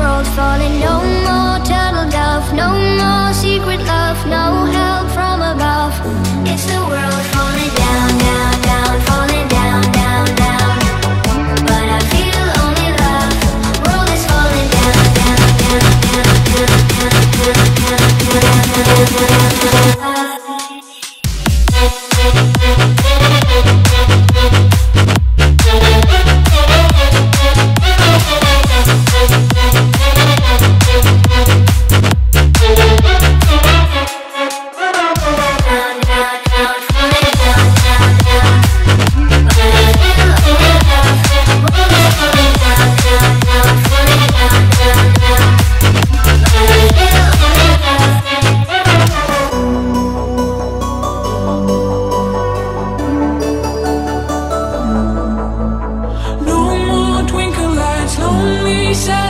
world falling. No more turtle dove, no more secret love No help from above. inside